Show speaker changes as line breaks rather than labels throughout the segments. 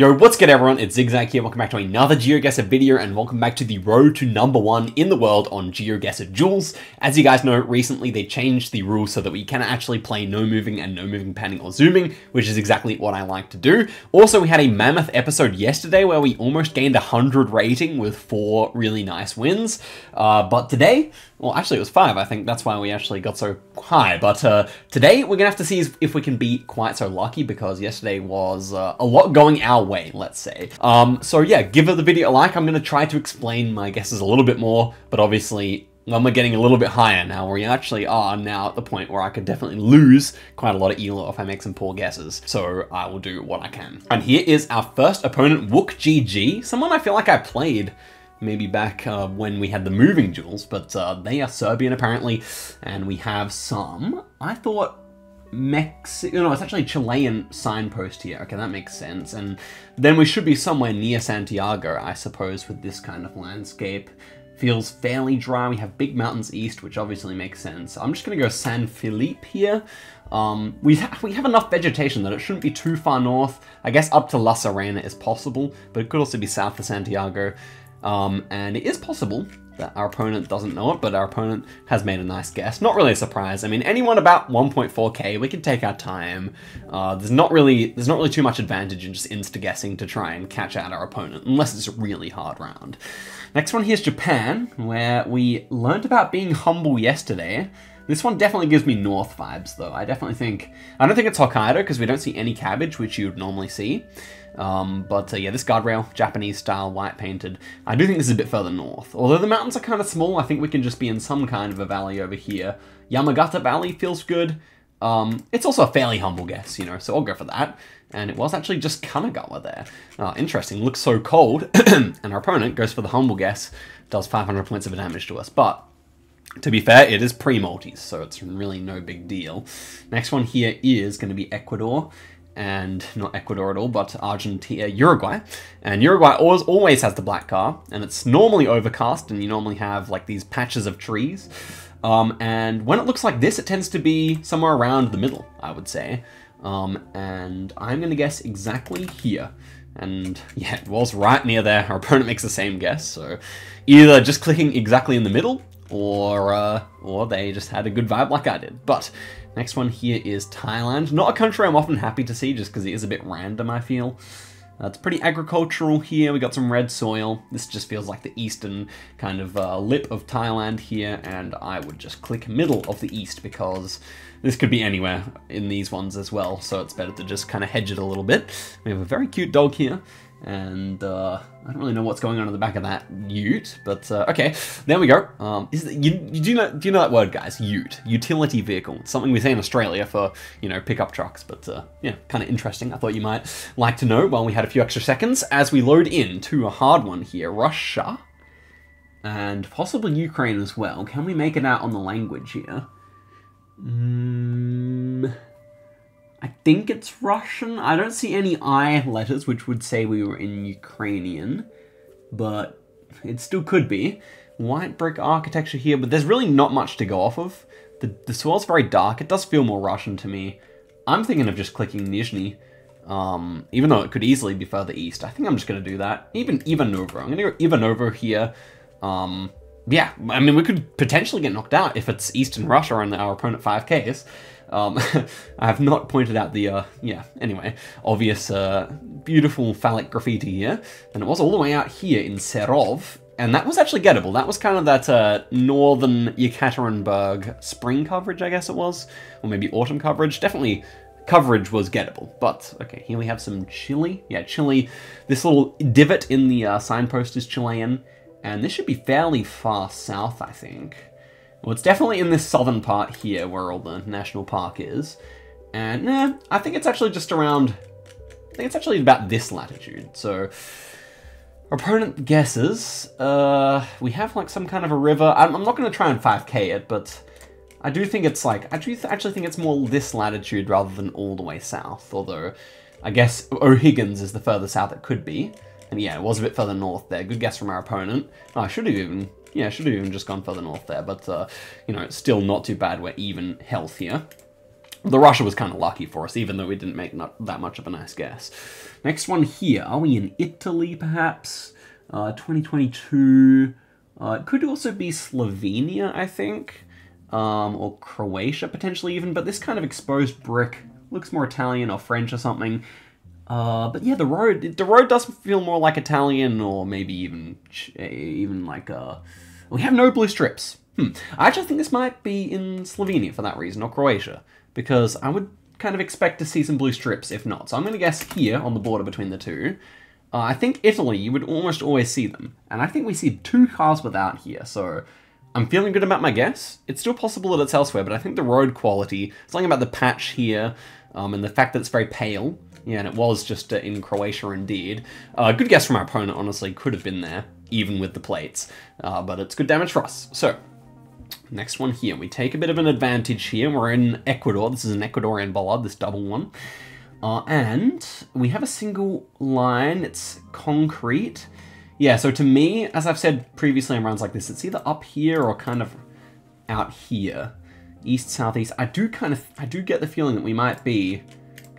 Yo, what's good everyone? It's Zigzag here. Welcome back to another GeoGuessr video and welcome back to the road to number one in the world on GeoGuessr Duels. As you guys know, recently they changed the rules so that we can actually play no moving and no moving panning or zooming, which is exactly what I like to do. Also, we had a mammoth episode yesterday where we almost gained 100 rating with four really nice wins. Uh, but today, well, actually it was five. I think that's why we actually got so high. But uh, today we're gonna have to see if we can be quite so lucky because yesterday was uh, a lot going our way, let's say. Um, so yeah, give the video a like. I'm gonna try to explain my guesses a little bit more, but obviously when we're getting a little bit higher now, we actually are now at the point where I could definitely lose quite a lot of elo if I make some poor guesses. So I will do what I can. And here is our first opponent, Wook GG, someone I feel like I played maybe back uh, when we had the moving duels, but uh, they are Serbian apparently, and we have some, I thought Mexico, no, it's actually Chilean signpost here. Okay, that makes sense. And then we should be somewhere near Santiago, I suppose, with this kind of landscape. Feels fairly dry. We have big mountains east, which obviously makes sense. I'm just to go San Felipe here. Um, we, ha we have enough vegetation that it shouldn't be too far north. I guess up to La Serena is possible, but it could also be south of Santiago. Um, and it is possible that our opponent doesn't know it, but our opponent has made a nice guess. Not really a surprise. I mean, anyone about 1.4k, we can take our time. Uh, there's not really there's not really too much advantage in just insta-guessing to try and catch out our opponent, unless it's a really hard round. Next one here's Japan, where we learned about being humble yesterday. This one definitely gives me North vibes, though. I definitely think... I don't think it's Hokkaido, because we don't see any cabbage, which you would normally see. Um, but uh, yeah, this guardrail, Japanese style, white painted. I do think this is a bit further north. Although the mountains are kind of small, I think we can just be in some kind of a valley over here. Yamagata Valley feels good. Um, it's also a fairly humble guess, you know, so I'll go for that. And it was actually just Kanagawa there. Uh, interesting, looks so cold, and our opponent goes for the humble guess, does 500 points of damage to us. But to be fair, it is pre-multis, so it's really no big deal. Next one here is going to be Ecuador and not Ecuador at all, but Argentina, Uruguay. And Uruguay always, always has the black car, and it's normally overcast, and you normally have like these patches of trees. Um, and when it looks like this, it tends to be somewhere around the middle, I would say. Um, and I'm to guess exactly here. And yeah, it was right near there. Our opponent makes the same guess, so either just clicking exactly in the middle, or uh, or they just had a good vibe like I did. But next one here is Thailand. Not a country I'm often happy to see just because it is a bit random, I feel. Uh, it's pretty agricultural here. We got some red soil. This just feels like the eastern kind of uh, lip of Thailand here, and I would just click middle of the east because this could be anywhere in these ones as well, so it's better to just kind of hedge it a little bit. We have a very cute dog here, and uh, I don't really know what's going on in the back of that ute, but uh, okay, there we go. Um, is the, you, you, do you know do you know that word, guys? Ute, utility vehicle. It's something we say in Australia for you know pickup trucks, but uh, yeah, kind of interesting. I thought you might like to know while we had a few extra seconds as we load in to a hard one here. Russia and possibly Ukraine as well. Can we make it out on the language here? Mm, I think it's Russian. I don't see any I letters, which would say we were in Ukrainian, but it still could be. White brick architecture here, but there's really not much to go off of. The, the soil's very dark. It does feel more Russian to me. I'm thinking of just clicking Nizhny, um, even though it could easily be further east. I think I'm just going to do that. Even Ivanovo. I'm going to go Ivanovo here. Um, yeah, I mean, we could potentially get knocked out if it's Eastern Russia and our opponent 5Ks. Um, I have not pointed out the, uh, yeah, anyway, obvious, uh, beautiful phallic graffiti here. And it was all the way out here in Serov, and that was actually gettable. That was kind of that uh, northern Yekaterinburg spring coverage, I guess it was, or maybe autumn coverage. Definitely coverage was gettable. But, okay, here we have some Chile. Yeah, Chile. This little divot in the uh, signpost is Chilean, and this should be fairly far south, I think. Well, it's definitely in this southern part here where all the national park is. And, eh, I think it's actually just around... I think it's actually about this latitude, so... Our opponent guesses. Uh, we have, like, some kind of a river. I'm, I'm not going to try and 5k it, but... I do think it's, like... I do th actually think it's more this latitude rather than all the way south, although... I guess O'Higgins is the further south it could be. And yeah, it was a bit further north there. Good guess from our opponent. Oh, I should have even yeah, should have even just gone further north there, but, uh, you know, still not too bad. We're even health here. The Russia was kind of lucky for us, even though we didn't make not that much of a nice guess. Next one here. Are we in Italy, perhaps? Uh, 2022. Uh, it could also be Slovenia, I think. Um, or Croatia, potentially even. But this kind of exposed brick looks more Italian or French or something. Uh, but yeah, the road the road does feel more like Italian or maybe even even like uh, we have no blue strips. Hmm. I actually think this might be in Slovenia for that reason or Croatia because I would kind of expect to see some blue strips if not. So I'm going to guess here on the border between the two. Uh, I think Italy, you would almost always see them. And I think we see two cars without here, so I'm feeling good about my guess. It's still possible that it's elsewhere, but I think the road quality, something about the patch here, um, and the fact that it's very pale, yeah, and it was just uh, in Croatia indeed. Uh, good guess from our opponent, honestly, could have been there, even with the plates, uh, but it's good damage for us. So, next one here. We take a bit of an advantage here. We're in Ecuador. This is an Ecuadorian bollard, this double one. Uh, and we have a single line. It's concrete. Yeah, so to me, as I've said previously in rounds like this, it's either up here or kind of out here. East, southeast. I do kind of, I do get the feeling that we might be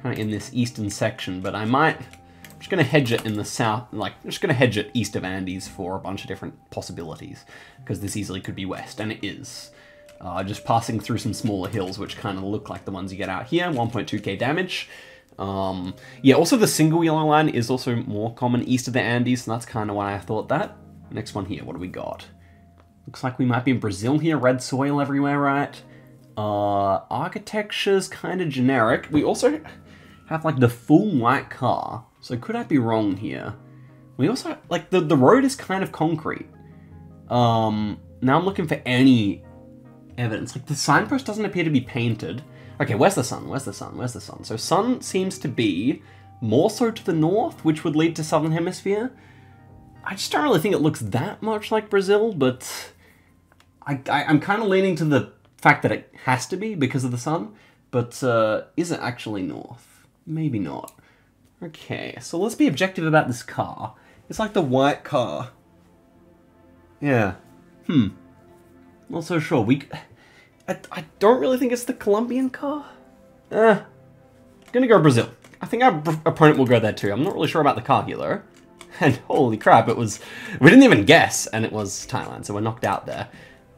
kind of in this eastern section, but I might, I'm just going to hedge it in the south, like, I'm just going to hedge it east of Andes for a bunch of different possibilities, because this easily could be west, and it is. Uh, just passing through some smaller hills, which kind of look like the ones you get out here, 1.2k damage. Um, yeah, also the single yellow line is also more common east of the Andes, and that's kind of why I thought that. Next one here, what do we got? Looks like we might be in Brazil here, red soil everywhere, right? Uh, architecture's kind of generic. We also have like the full white car. So could I be wrong here? We also, like the, the road is kind of concrete. Um, now I'm looking for any evidence. Like the signpost doesn't appear to be painted. Okay, where's the sun? Where's the sun? Where's the sun? So sun seems to be more so to the north, which would lead to southern hemisphere. I just don't really think it looks that much like Brazil, but I, I, am kind of leaning to the fact that it has to be because of the sun, but uh, is it actually north? Maybe not. Okay, so let's be objective about this car. It's like the white car. Yeah. Hmm. Not so sure. We... I, I don't really think it's the Colombian car. Uh, gonna go Brazil. I think our opponent will go there too. I'm not really sure about the car here though. And holy crap, it was... We didn't even guess, and it was Thailand, so we're knocked out there.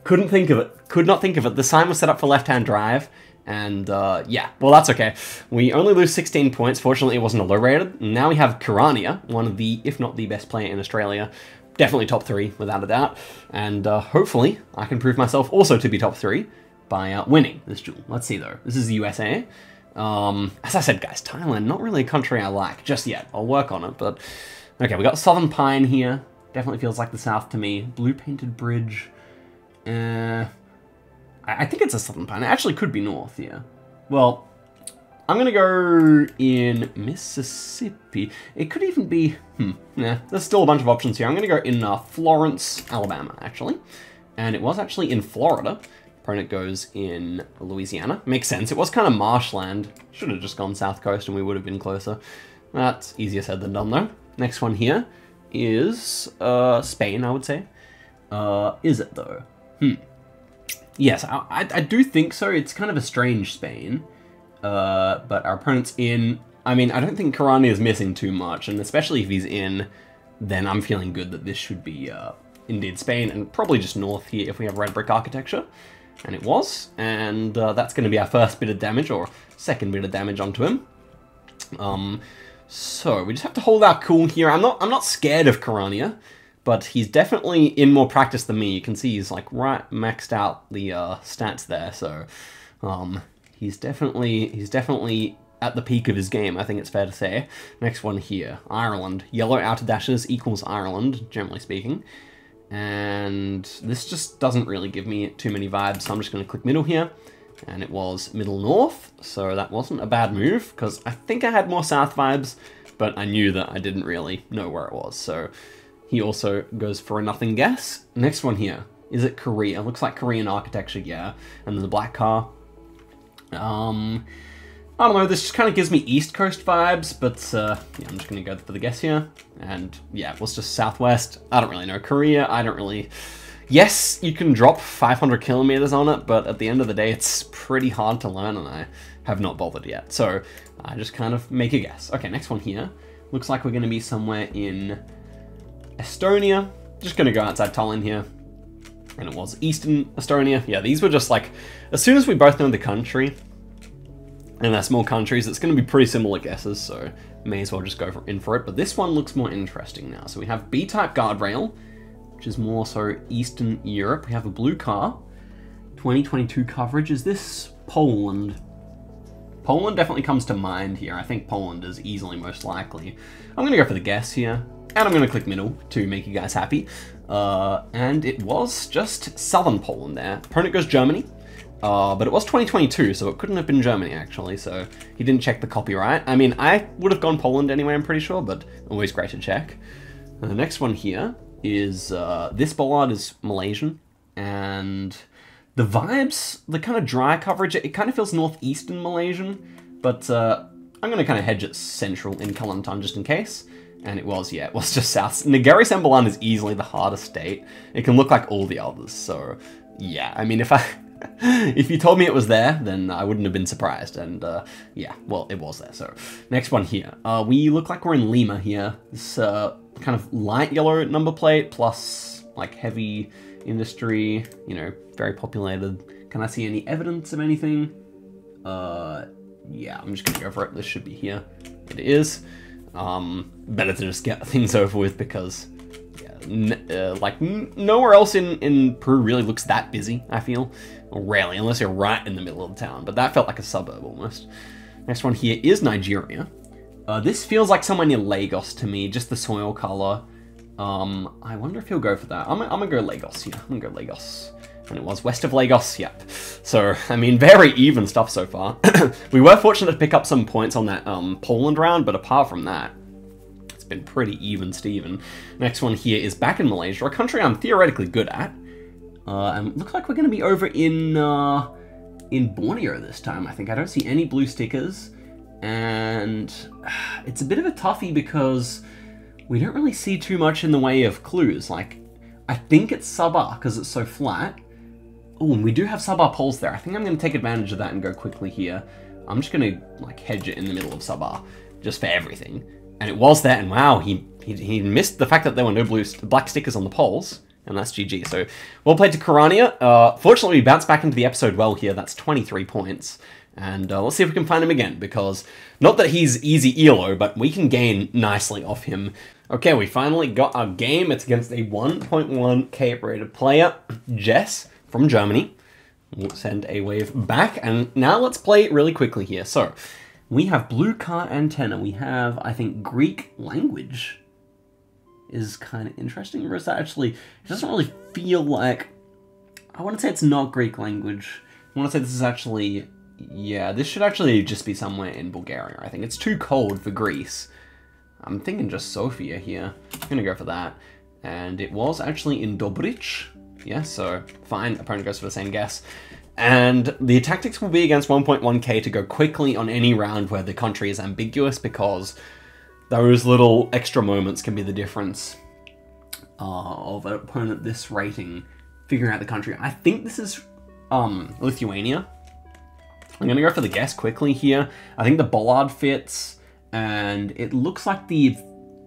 Couldn't think of it. Could not think of it. The sign was set up for left-hand drive, and uh, yeah, well, that's okay. We only lose 16 points. Fortunately, it wasn't a low rated. Now we have Kirania, one of the, if not the best player in Australia. Definitely top three, without a doubt. And uh, hopefully, I can prove myself also to be top three by uh, winning this duel. Let's see, though. This is the USA. Um, as I said, guys, Thailand, not really a country I like just yet. I'll work on it, but... Okay, we got Southern Pine here. Definitely feels like the South to me. Blue Painted Bridge. Uh, I think it's a southern pine. It actually could be north, yeah. Well, I'm gonna go in Mississippi. It could even be, hmm, yeah, there's still a bunch of options here. I'm gonna go in uh, Florence, Alabama, actually. And it was actually in Florida. Opponent goes in Louisiana. Makes sense. It was kind of marshland. Should have just gone south coast and we would have been closer. That's easier said than done, though. Next one here is uh, Spain, I would say. Uh, is it, though? Hmm. Yes, I, I, do think so. It's kind of a strange Spain. Uh, but our opponent's in. I mean, I don't think Kirania is missing too much, and especially if he's in, then I'm feeling good that this should be uh, indeed Spain, and probably just north here if we have red brick architecture. And it was, and uh, that's going to be our first bit of damage, or second bit of damage onto him. Um, so we just have to hold our cool here. I'm not, I'm not scared of Kirania but he's definitely in more practice than me. You can see he's like right maxed out the uh, stats there, so um, he's definitely he's definitely at the peak of his game. I think it's fair to say. Next one here, Ireland. Yellow outer dashes equals Ireland, generally speaking. And this just doesn't really give me too many vibes, so I'm just going to click middle here. And it was middle north, so that wasn't a bad move, because I think I had more south vibes, but I knew that I didn't really know where it was, so he also goes for a nothing guess. Next one here. Is it Korea? Looks like Korean architecture, yeah. And then the black car. Um, I don't know, this just kind of gives me East Coast vibes, but uh, yeah, I'm just going to go for the guess here. And yeah, was just Southwest. I don't really know. Korea, I don't really yes, you can drop 500 kilometers on it, but at the end of the day, it's pretty hard to learn, and I have not bothered yet. So I just kind of make a guess. Okay, next one here. Looks like we're going to be somewhere in Estonia. Just to go outside Tallinn here. And it was Eastern Estonia. Yeah, these were just like, as soon as we both know the country, and they're small countries, it's to be pretty similar guesses, so may as well just go for, in for it. But this one looks more interesting now. So we have B-type guardrail, which is more so Eastern Europe. We have a blue car. 2022 coverage. Is this Poland? Poland definitely comes to mind here. I think Poland is easily most likely. I'm to go for the guess here. And I'm going to click middle to make you guys happy. Uh, and it was just southern Poland there. Opponent goes Germany. Uh, but it was 2022, so it couldn't have been Germany, actually, so he didn't check the copyright. I mean, I would have gone Poland anyway, I'm pretty sure, but always great to check. And the next one here is, uh, this bollard is Malaysian, and the vibes, the kind of dry coverage, it kind of feels northeastern Malaysian, but uh, I'm going to kind of hedge it central in Kalimantan just in case. And it was, yeah, it was just south. Negeri Sembilan is easily the hardest state. It can look like all the others, so yeah. I mean, if I if you told me it was there, then I wouldn't have been surprised. And uh, yeah, well, it was there. So next one here. Uh, we look like we're in Lima here. This uh, kind of light yellow number plate plus like heavy industry, you know, very populated. Can I see any evidence of anything? Uh, yeah, I'm just gonna go for it. This should be here. It is. Um, better to just get things over with because uh, like nowhere else in in Peru really looks that busy. I feel, rarely, unless you're right in the middle of the town. But that felt like a suburb almost. Next one here is Nigeria. Uh, this feels like somewhere near Lagos to me. Just the soil color. Um, I wonder if he'll go for that. I'm, I'm gonna go Lagos here. I'm gonna go Lagos. And it was west of Lagos, yep. So, I mean, very even stuff so far. we were fortunate to pick up some points on that um, Poland round, but apart from that, it's been pretty even Steven. Next one here is back in Malaysia, a country I'm theoretically good at. Uh, and looks like we're going to be over in uh, in Borneo this time, I think. I don't see any blue stickers. And it's a bit of a toughie because we don't really see too much in the way of clues. Like, I think it's Sabah because it's so flat. Oh, and we do have Sabah poles there. I think I'm going to take advantage of that and go quickly here. I'm just going to like hedge it in the middle of Sabah just for everything. And it was that, and wow, he, he, he missed the fact that there were no blue black stickers on the poles. And that's GG. So, well played to Karania. Uh, fortunately, we bounced back into the episode well here. That's 23 points. And uh, let's see if we can find him again, because not that he's easy ELO, but we can gain nicely off him. Okay, we finally got our game. It's against a 1.1k rated player, Jess from Germany. We'll send a wave back, and now let's play it really quickly here. So, we have blue car antenna. We have, I think, Greek language is kind of interesting. Is that actually, it doesn't really feel like, I want to say it's not Greek language. I want to say this is actually, yeah, this should actually just be somewhere in Bulgaria, I think. It's too cold for Greece. I'm thinking just Sofia here. I'm going to go for that. And it was actually in Dobrich. Yeah, so fine. Opponent goes for the same guess. And the tactics will be against 1.1k to go quickly on any round where the country is ambiguous because those little extra moments can be the difference uh, of an opponent this rating figuring out the country. I think this is um, Lithuania. I'm going to go for the guess quickly here. I think the bollard fits, and it looks like the...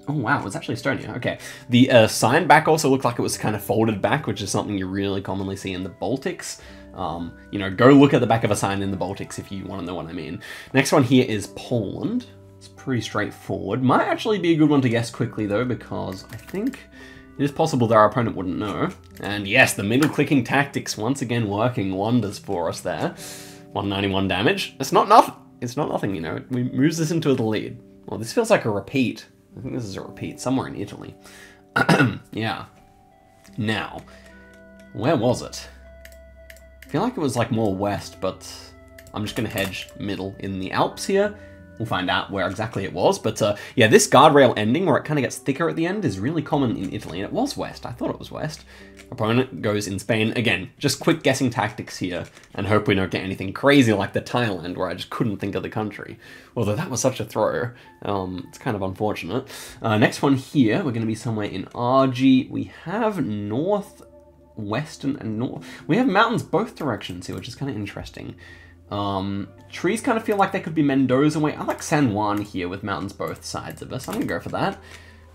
Oh wow, it's actually Estonia. Okay. The uh, sign back also looked like it was kind of folded back, which is something you really commonly see in the Baltics. Um, you know, go look at the back of a sign in the Baltics if you want to know what I mean. Next one here is Poland. It's pretty straightforward. Might actually be a good one to guess quickly though, because I think it is possible that our opponent wouldn't know. And yes, the middle clicking tactics once again working wonders for us there. 191 damage. It's not nothing. It's not nothing, you know. We moves this into the lead. Well, this feels like a repeat. I think this is a repeat somewhere in Italy. yeah. Now, where was it? I feel like it was like more west, but I'm just to hedge middle in the Alps here. We'll find out where exactly it was. But uh, yeah, this guardrail ending where it kind of gets thicker at the end is really common in Italy. And it was west. I thought it was west. Opponent goes in Spain. Again, just quick guessing tactics here and hope we don't get anything crazy like the Thailand where I just couldn't think of the country. Although that was such a throw. Um, it's kind of unfortunate. Uh, next one here, we're going to be somewhere in RG. We have North west and, and north. We have mountains both directions here, which is kind of interesting. Um, trees kind of feel like they could be Mendoza way. I like San Juan here with mountains both sides of us. I'm gonna go for that.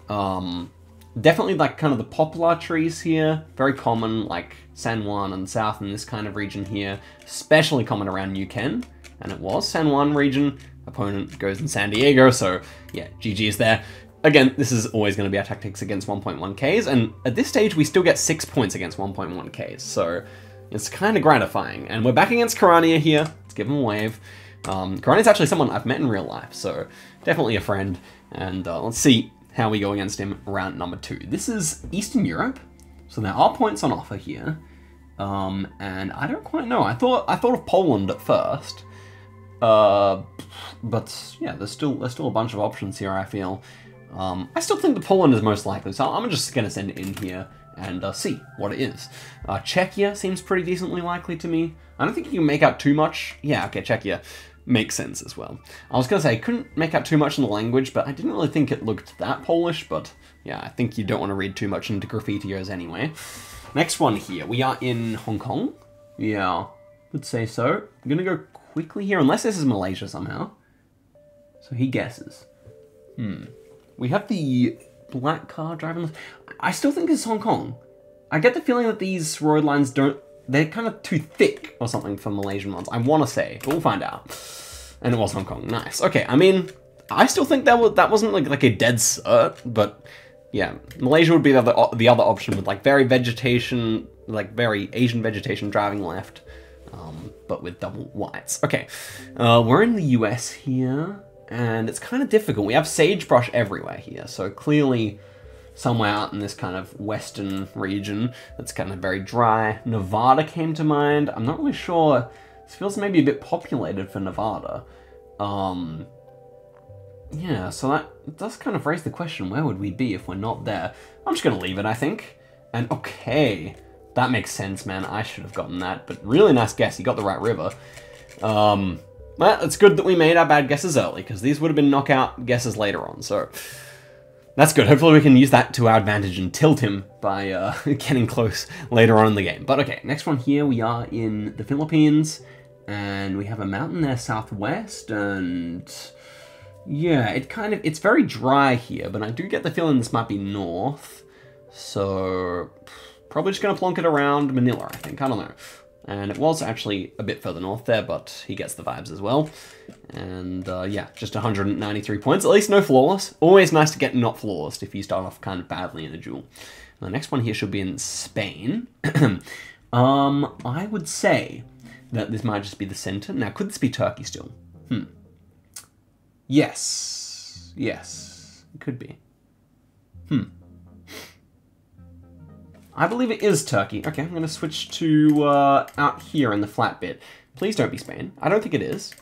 Um, definitely like kind of the poplar trees here. Very common, like San Juan and south in this kind of region here. Especially common around Neuquén. And it was San Juan region. Opponent goes in San Diego, so yeah, GG is there. Again, this is always going to be our tactics against 1.1Ks, and at this stage we still get 6 points against 1.1Ks, so it's kind of gratifying. And we're back against Karania here, let's give him a wave. Um, Karania's actually someone I've met in real life, so definitely a friend, and uh, let's see how we go against him round number 2. This is Eastern Europe, so there are points on offer here, um, and I don't quite know. I thought I thought of Poland at first, uh, but yeah, there's still there's still a bunch of options here. I feel. Um, I still think the Poland is most likely, so I'm just gonna send it in here and uh, see what it is. Uh, Czechia seems pretty decently likely to me. I don't think you can make out too much. Yeah, okay, Czechia makes sense as well. I was gonna say I couldn't make out too much in the language, but I didn't really think it looked that Polish. But yeah, I think you don't want to read too much into graffitiers anyway. Next one here, we are in Hong Kong. Yeah, would say so. I'm gonna go quickly here, unless this is Malaysia somehow. So he guesses. Hmm. We have the black car driving. Left. I still think it's Hong Kong. I get the feeling that these road lines don't. They're kind of too thick or something for Malaysian ones. I want to say, but we'll find out. And it was Hong Kong. Nice. Okay. I mean, I still think that was that wasn't like like a dead cert, but yeah, Malaysia would be the other, the other option with like very vegetation, like very Asian vegetation driving left, um, but with double whites. Okay, uh, we're in the US here, and it's kind of difficult. We have sagebrush everywhere here, so clearly somewhere out in this kind of western region that's kind of very dry. Nevada came to mind. I'm not really sure. This feels maybe a bit populated for Nevada. Um, yeah, so that does kind of raise the question, where would we be if we're not there? I'm just going to leave it, I think. And okay, that makes sense, man. I should have gotten that, but really nice guess. You got the right river. Um, well, it's good that we made our bad guesses early, because these would have been knockout guesses later on, so... That's good. Hopefully we can use that to our advantage and tilt him by uh, getting close later on in the game. But okay, next one here, we are in the Philippines, and we have a mountain there southwest, and yeah, it kind of, it's very dry here, but I do get the feeling this might be north. So, probably just to plonk it around Manila, I think. I don't know. And it was actually a bit further north there, but he gets the vibes as well. And uh, yeah, just 193 points. At least no flawless. Always nice to get not flawless if you start off kind of badly in a duel. The next one here should be in Spain. um, I would say that this might just be the center. Now, could this be Turkey still? Hmm. Yes. Yes. It could be. Hmm. I believe it is Turkey. Okay, I'm going to switch to uh, out here in the flat bit. Please don't be Spain. I don't think it is.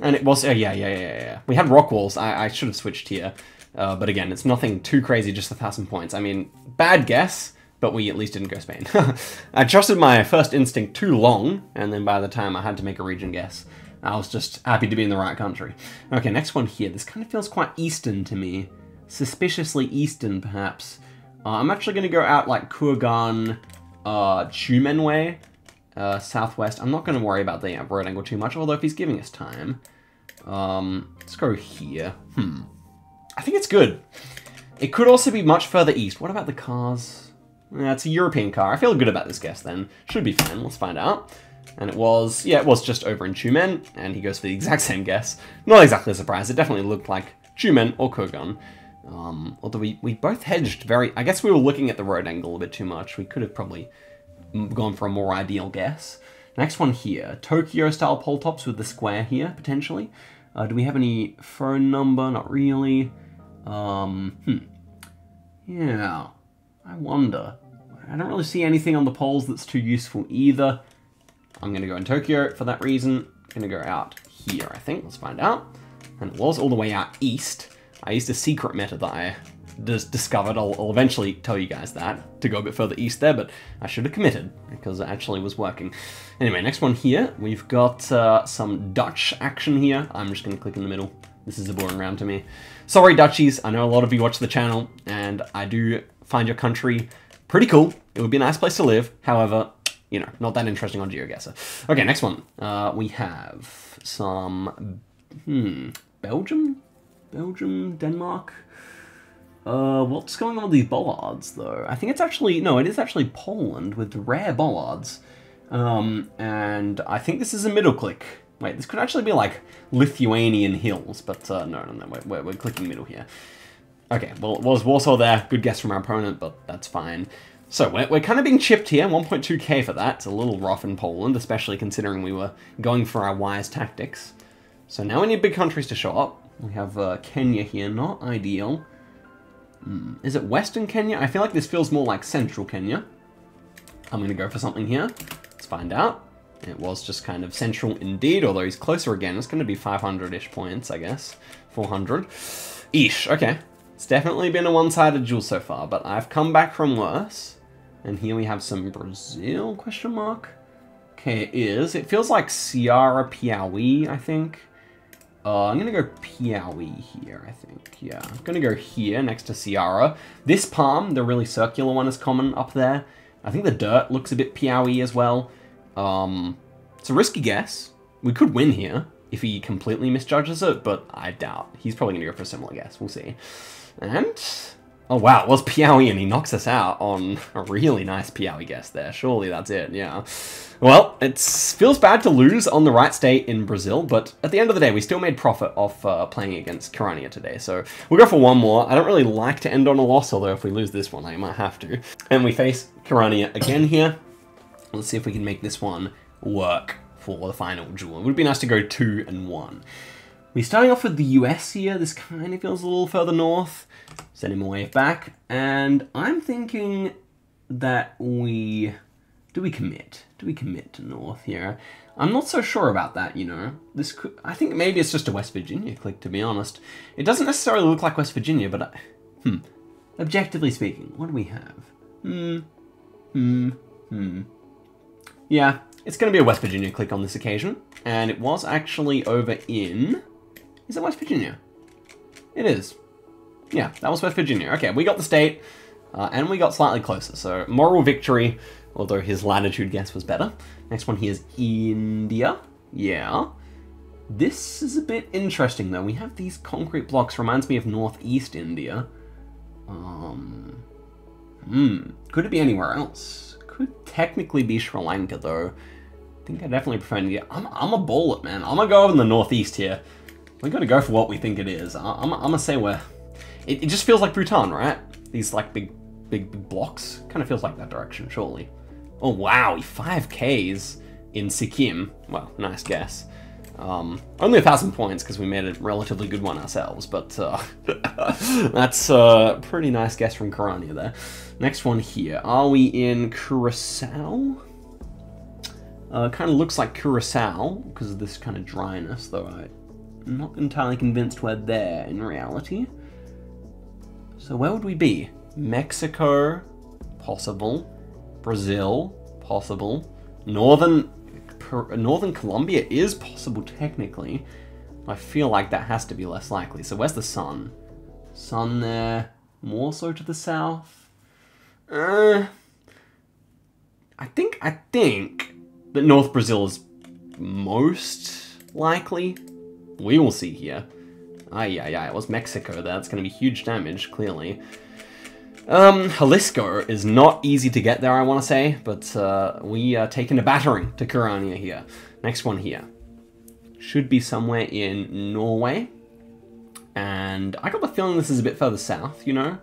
And it was... Oh, yeah, yeah, yeah, yeah. We had rock walls. I, I should have switched here. Uh, but again, it's nothing too crazy, just a thousand points. I mean, bad guess, but we at least didn't go Spain. I trusted my first instinct too long, and then by the time I had to make a region guess, I was just happy to be in the right country. Okay, next one here. This kind of feels quite eastern to me. Suspiciously eastern, perhaps. Uh, I'm actually going to go out like Kurgan, uh, Tyumen way, uh, southwest. I'm not going to worry about the road angle too much, although if he's giving us time. Um, let's go here. Hmm. I think it's good. It could also be much further east. What about the cars? Yeah, a European car. I feel good about this guess then. Should be fine. Let's find out. And it was, yeah, it was just over in Tyumen, and he goes for the exact same guess. Not exactly a surprise. It definitely looked like Tyumen or Kurgan. Um, although we, we both hedged very... I guess we were looking at the road angle a bit too much. We could have probably gone for a more ideal guess. Next one here. Tokyo-style pole tops with the square here, potentially. Uh, do we have any phone number? Not really. Um, hmm. Yeah. I wonder. I don't really see anything on the poles that's too useful either. I'm going to go in Tokyo for that reason. I'm going to go out here, I think. Let's find out. And it was all the way out east. I used a secret method that I just discovered. I'll, I'll, eventually tell you guys that to go a bit further east there, but I should have committed because it actually was working. Anyway, next one here, we've got uh, some Dutch action here. I'm just going to click in the middle. This is a boring round to me. Sorry, Dutchies. I know a lot of you watch the channel, and I do find your country Pretty cool. It would be a nice place to live. However, you know, not that interesting on GeoGuessr. Okay, next one. Uh, we have some, hmm, Belgium? Belgium, Denmark? Uh, what's going on with these bollards, though? I think it's actually, no, it is actually Poland with rare bollards. Um, and I think this is a middle click. Wait, this could actually be like Lithuanian hills, but uh, no, no, no, we're, we're, clicking middle here. Okay, well, it was Warsaw there. Good guess from our opponent, but that's fine. So we're, we're kind of being chipped here, 1.2k for that. It's a little rough in Poland, especially considering we were going for our wise tactics. So now we need big countries to show up. We have uh, Kenya here, not ideal. Mm, is it Western Kenya? I feel like this feels more like Central Kenya. I'm to go for something here. Let's find out. It was just kind of central indeed, although he's closer again. It's to be 500-ish points, I guess. 400-ish. Okay. It's definitely been a one-sided duel so far, but I've come back from worse. And here we have some Brazil, question mark. Okay, it is. It feels like Ceará Piauí, I think. Uh, I'm to go Piauí here, I think. Yeah, I'm to go here next to Ceará. This palm, the really circular one, is common up there. I think the dirt looks a bit Piauí as well. Um, it's a risky guess. We could win here if he completely misjudges it, but I doubt. He's probably to go for a similar guess. We'll see. And... Oh wow, it was Piauí and he knocks us out on a really nice Piauí guess there. Surely that's it, yeah. Well, it feels bad to lose on the right state in Brazil, but at the end of the day, we still made profit off uh, playing against Karania today. So we'll go for one more. I don't really like to end on a loss, although if we lose this one, I might have to. And we face Karania again here. Let's see if we can make this one work for the final duel. It would be nice to go two and one. We're starting off with the US here. This kind of feels a little further north. Sending my wave back. And I'm thinking that we... Do we commit? Do we commit to north here? I'm not so sure about that, you know. This could, I think maybe it's just a West Virginia click, to be honest. It doesn't necessarily look like West Virginia, but... I, hmm. Objectively speaking, what do we have? Hmm. Hmm. Hmm. Yeah, it's going to be a West Virginia click on this occasion. And it was actually over in... Is it West Virginia? It is. Yeah, that was West Virginia. Okay, we got the state, uh, and we got slightly closer. So, moral victory, although his latitude guess was better. Next one here is India. Yeah. This is a bit interesting, though. We have these concrete blocks. Reminds me of Northeast India. Um... Hmm. Could it be anywhere else? Could technically be Sri Lanka, though. I think I definitely prefer India. I'm, I'm a bullet, man. I'm gonna go over in the Northeast here. We gotta go for what we think it is. I, am I'm gonna say we're... It, it, just feels like Bhutan, right? These, like, big, big, big blocks. Kind of feels like that direction, surely. Oh, wow, 5Ks in Sikkim. Well, nice guess. Um, only a thousand points because we made a relatively good one ourselves, but uh, that's a pretty nice guess from Karania there. Next one here. Are we in Curacao? Uh, kind of looks like Curacao because of this kind of dryness, though I I'm not entirely convinced we're there in reality. So where would we be? Mexico, possible. Brazil, possible. Northern, Northern Colombia is possible technically. I feel like that has to be less likely. So where's the sun? Sun there, more so to the south. Uh, I think I think that North Brazil is most likely we will see here. Ay, ay, ay, it was Mexico That's going to be huge damage, clearly. Um, Jalisco is not easy to get there, I want to say, but uh, we are taking a battering to Karania here. Next one here. Should be somewhere in Norway. And I got the feeling this is a bit further south, you know?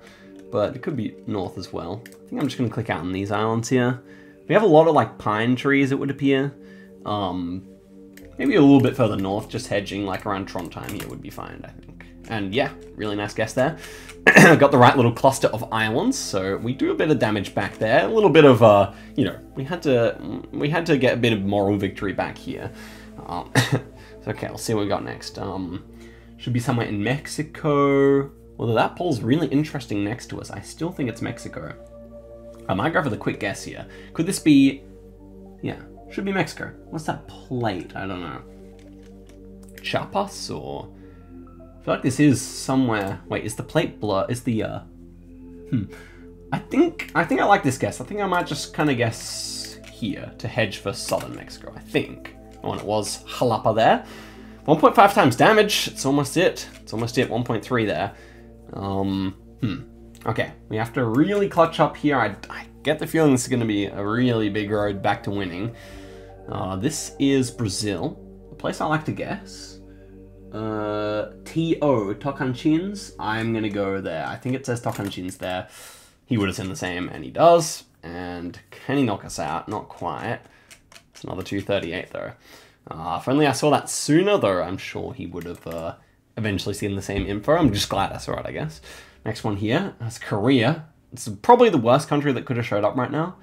But it could be north as well. I think I'm just going to click out on these islands here. We have a lot of, like, pine trees, it would appear. Um, Maybe a little bit further north, just hedging like around Trondheim here would be fine, I think. And yeah, really nice guess there. Got the right little cluster of islands, so we do a bit of damage back there. A little bit of, uh, you know, we had to we had to get a bit of moral victory back here. Um, okay, let's see what we got next. Um, should be somewhere in Mexico. Although that pole's really interesting next to us. I still think it's Mexico. I might go for the quick guess here. Could this be... Yeah, should be Mexico. What's that plate? I don't know. Chiapas or... I feel like this is somewhere... Wait, is the plate blur? Is the, uh... Hmm. I think I think I like this guess. I think I might just kind of guess here to hedge for southern Mexico. I think. Oh, and it was Jalapa there. 1.5 times damage. It's almost it. It's almost it. 1.3 there. Um, hmm. Okay, we have to really clutch up here. I, I get the feeling this is going to be a really big road back to winning. Uh, this is Brazil, a place I like to guess. Uh, T.O. Tocantins. I'm going to go there. I think it says Tocantins there. He would have seen the same, and he does. And can he knock us out? Not quite. It's another 238 though. Uh, if only I saw that sooner, though, I'm sure he would have uh, eventually seen the same info. I'm just glad I saw it, I guess. Next one here, that's Korea. It's probably the worst country that could have showed up right now.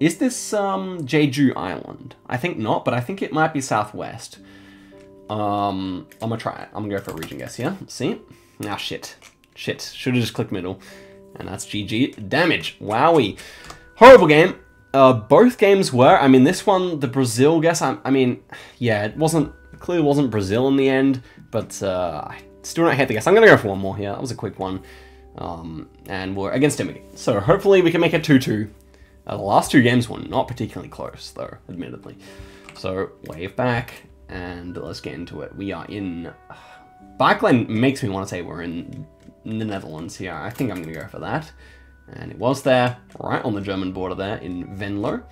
Is this um, Jeju Island? I think not, but I think it might be southwest. Um, I'm gonna try it. I'm gonna go for a region guess here. See? Ah, shit. Shit. Should have just clicked middle. And that's GG. Damage. Wowie. Horrible game. Uh, both games were. I mean, this one, the Brazil guess, I, I mean, yeah, it wasn't, clearly wasn't Brazil in the end, but uh, I still don't hate the guess. I'm going to go for one more here. That was a quick one. Um, and we're against him again. So hopefully we can make it 2-2. Uh, the last two games were not particularly close, though, admittedly. So, wave back, and let's get into it. We are in... Bikeland makes me want to say we're in the Netherlands here. I think I'm going to go for that. And it was there, right on the German border there in Venlo.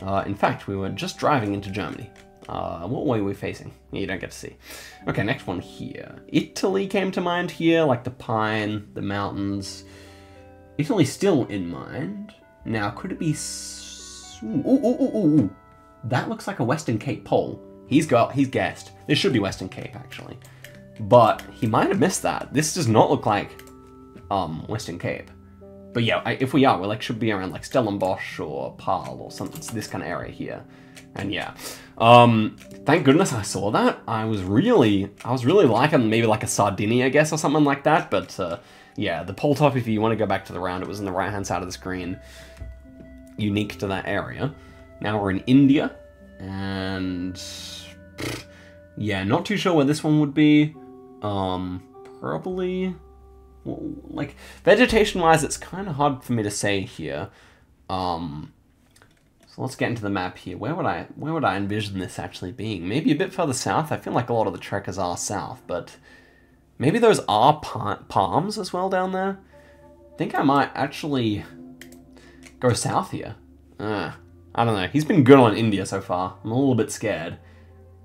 Uh, in fact, we were just driving into Germany. Uh, what way are we facing? You don't get to see. Okay, next one here. Italy came to mind here, like the pine, the mountains. Italy's still in mind. Now, could it be... Ooh, ooh, ooh, ooh, ooh. That looks like a Western Cape pole. He's got, he's guessed. This should be Western Cape, actually. But he might have missed that. This does not look like um, Western Cape. But yeah, if we are, we like should be around like Stellenbosch or Paarl or something, this kind of area here. And yeah, um, thank goodness I saw that. I was really, I was really liking maybe like a Sardinia, I guess, or something like that. But uh, yeah, the pole top, if you want to go back to the round, it was on the right-hand side of the screen, unique to that area. Now we're in India, and yeah, not too sure where this one would be. Um, probably like vegetation wise it's kind of hard for me to say here um so let's get into the map here where would i where would i envision this actually being maybe a bit further south i feel like a lot of the trekkers are south but maybe those are palms as well down there i think i might actually go south here uh, i don't know he's been good on india so far i'm a little bit scared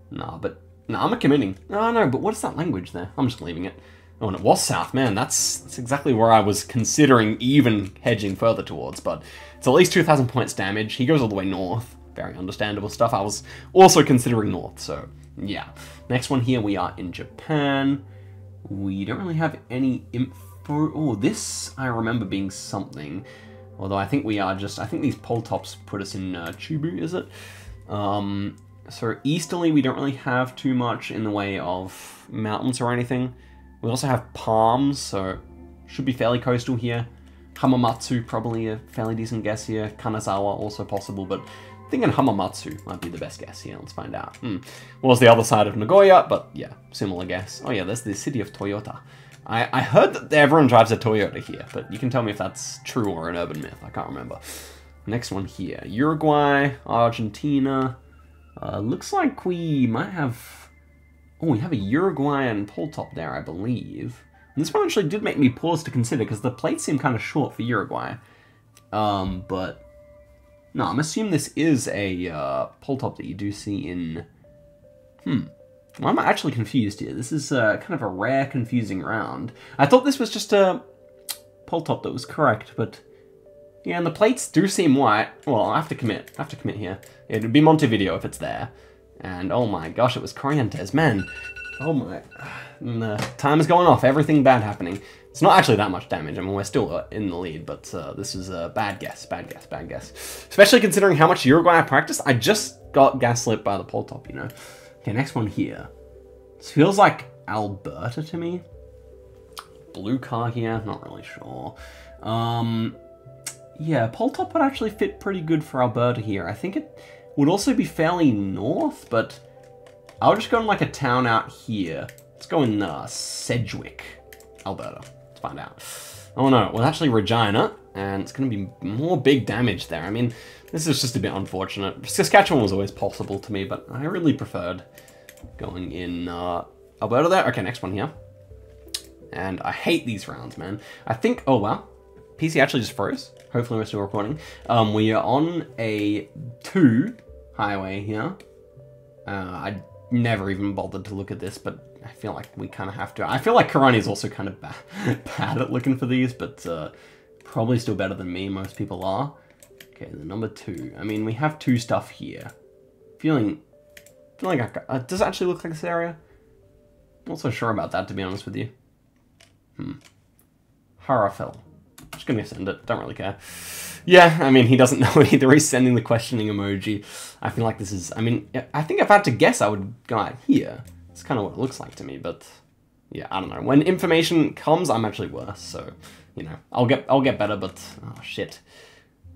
nah but nah, i'm committing no no but what is that language there i'm just leaving it Oh, and it was south. Man, that's, that's exactly where I was considering even hedging further towards, but it's at least 2,000 points damage. He goes all the way north. Very understandable stuff. I was also considering north, so yeah. Next one here, we are in Japan. We don't really have any info. Oh, this I remember being something. Although I think we are just, I think these pole tops put us in uh, Chubu, is it? Um, so easterly, we don't really have too much in the way of mountains or anything. We also have palms, so should be fairly coastal here. Hamamatsu, probably a fairly decent guess here. Kanazawa, also possible, but I think Hamamatsu might be the best guess here. Let's find out. Hmm. Was the other side of Nagoya, but yeah, similar guess. Oh yeah, there's the city of Toyota. I, I heard that everyone drives a Toyota here, but you can tell me if that's true or an urban myth. I can't remember. Next one here. Uruguay, Argentina. Uh, looks like we might have Oh, we have a Uruguayan pole top there, I believe. And this one actually did make me pause to consider, because the plates seem kind of short for Uruguay. Um, but... No, I'm assuming this is a uh, top that you do see in... Hmm. Well, I'm actually confused here. This is uh, kind of a rare, confusing round. I thought this was just a pole top that was correct, but... Yeah, and the plates do seem white. Well, I have to commit. I have to commit here. It'd be Montevideo if it's there. And oh my gosh, it was Corrientes. Man, oh my, the time is going off. Everything bad happening. It's not actually that much damage. I mean, we're still uh, in the lead, but uh, this is a bad guess, bad guess, bad guess. Especially considering how much Uruguay I practiced. I just got gaslit by the pole top, you know. Okay, next one here. This feels like Alberta to me. Blue car here, not really sure. Um, yeah, pole top would actually fit pretty good for Alberta here. I think it would also be fairly north, but I'll just go in like a town out here. Let's go in uh, Sedgwick, Alberta. Find out. Oh no, well actually Regina, and it's going to be more big damage there. I mean, this is just a bit unfortunate. Saskatchewan was always possible to me, but I really preferred going in uh, Alberta there. Okay, next one here. And I hate these rounds, man. I think, oh wow, PC actually just froze. Hopefully we're still recording. Um, we are on a two highway here. Uh, I never even bothered to look at this, but I feel like we kind of have to. I feel like Karani is also kind of bad, bad at looking for these, but uh, probably still better than me. Most people are. Okay, the number two. I mean, we have two stuff here. Feeling, feeling like I, uh, does it actually look like this area? Not so sure about that, to be honest with you. Hmm. Harafel. Just gonna send it. Don't really care. Yeah, I mean, he doesn't know either. He's sending the questioning emoji. I feel like this is... I mean, I think if I had to guess, I would go out here. It's kind of what it looks like to me, but... Yeah, I don't know. When information comes, I'm actually worse, so... You know, I'll get I'll get better, but... Oh, shit.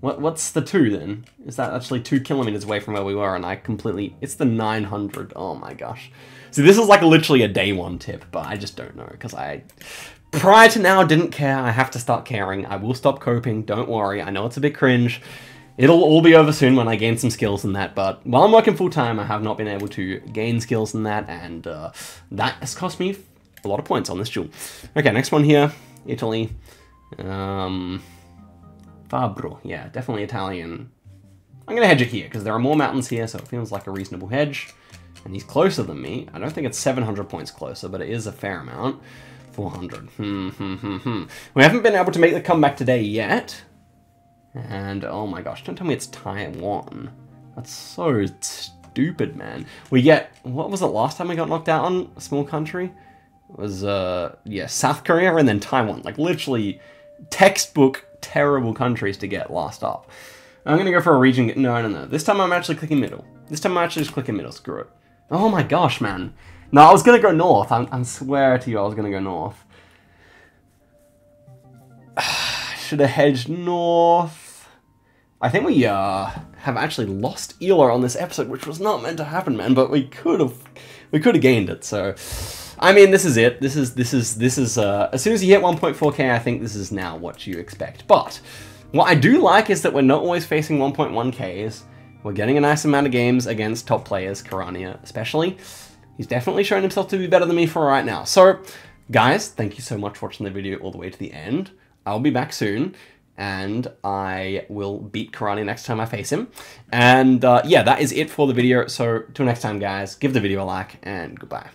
What, what's the two, then? Is that actually two kilometers away from where we were, and I completely... It's the 900. Oh, my gosh. See, this is like literally a day one tip, but I just don't know, because I prior to now, didn't care. I have to start caring. I will stop coping. Don't worry. I know it's a bit cringe. It'll all be over soon when I gain some skills in that, but while I'm working full-time, I have not been able to gain skills in that, and uh, that has cost me a lot of points on this duel. Okay, next one here. Italy. Um, Fabro. Yeah, definitely Italian. I'm going to hedge it here, because there are more mountains here, so it feels like a reasonable hedge. And he's closer than me. I don't think it's 700 points closer, but it is a fair amount. 400. Hmm, hmm, hmm, hmm. We haven't been able to make the comeback today yet. And, oh my gosh, don't tell me it's Taiwan. That's so stupid, man. We get, what was it last time we got knocked out on a small country? It was, uh, yeah, South Korea and then Taiwan. Like, literally, textbook terrible countries to get last up. I'm gonna go for a region, no, no, no. This time I'm actually clicking middle. This time I'm actually just clicking middle, screw it. Oh my gosh, man. No, I was gonna go north. I, I swear to you, I was gonna go north. Should have hedged north. I think we uh, have actually lost Elo on this episode, which was not meant to happen, man. But we could have, we could have gained it. So, I mean, this is it. This is this is this is. Uh, as soon as you hit 1.4k, I think this is now what you expect. But what I do like is that we're not always facing 1.1ks. We're getting a nice amount of games against top players, Karania especially. He's definitely shown himself to be better than me for right now. So, guys, thank you so much for watching the video all the way to the end. I'll be back soon, and I will beat Karani next time I face him. And uh, yeah, that is it for the video. So, till next time, guys, give the video a like, and goodbye.